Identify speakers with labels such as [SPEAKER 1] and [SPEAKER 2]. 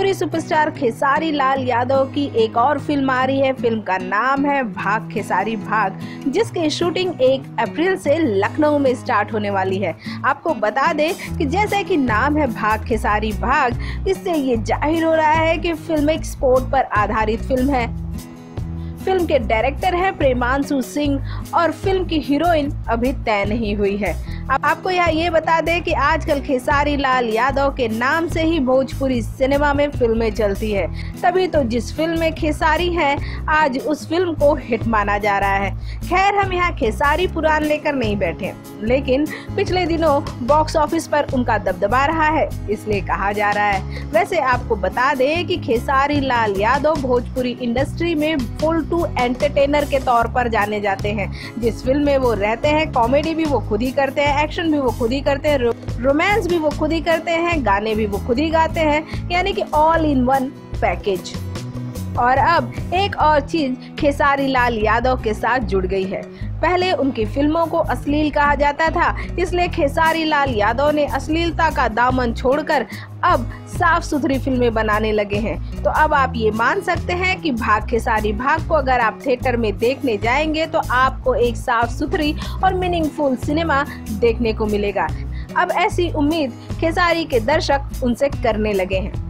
[SPEAKER 1] Bhojpuri superstar Khesari Lal Yadav की एक और फ़िल्म आ रही है। फ़िल्म का नाम है भाग खेसारी भाग, जिसकी शूटिंग एक अप्रैल से लखनऊ में स्टार्ट होने वाली है। आपको बता दें कि जैसे कि नाम है भाग खेसारी भाग, इससे ये ज़ाहिर हो रहा है कि फ़िल्म एक स्पोर्ट पर आधारित फ़िल्म है। फ़िल्म के डायरेक्टर हैं प्रेमांशु सिंह और फ़िल्म की हीरोइन अभी तय नहीं हुई है। अब आपको यहाँ ये बता दें कि आजकल खेसारी लाल यादव के नाम से ही भोजपुरी सिनेमा में फ़िल्में चलती है। तभी तो जिस फ़िल्म में खेसारी है, आज उस फ़िल्म को हिट माना जा रहा है। खैर, हम यहाँ खेसारी पुराण लेकर नहीं बैठे। लेकिन पिछले दिनों बॉक्स ऑफ़िस पर उनका दबदबा रहा है, इसलिए कहा जा रहा है। वैसे आपको बता दें कि खेसारी लाल यादव भोजपुरी इंडस्ट्री में फुल टू एंटरटेनर के तौर पर जाने जाते हैं। जिस फ़िल्म में वो रहते हैं, कॉमेडी भी वो खुद ही करते हैं। एक्शन भी वो खुद ही करते हैं रोमांस भी वो खुद ही करते हैं, गाने भी वो खुद ही गाते हैं, यानी कि ऑल इन वन पैकेज और अब एक और चीज़ खेसारी लाल यादव के साथ जुड़ गई है। पहले उनकी फ़िल्मों को अश्लील कहा जाता था, इसलिए खेसारी लाल यादव ने अश्लीलता का दामन छोड़कर अब साफ़ सुथरी फ़िल्में बनाने लगे हैं। तो अब आप ये मान सकते हैं कि भाग खेसारी भाग को अगर आप थिएटर में देखने जाएँगे तो आपको एक साफ़ सुथरी और मीनिंगफुल सिनेमा देखने को मिलेगा। अब ऐसी उम्मीद खेसारी के दर्शक उनसे करने लगे हैं।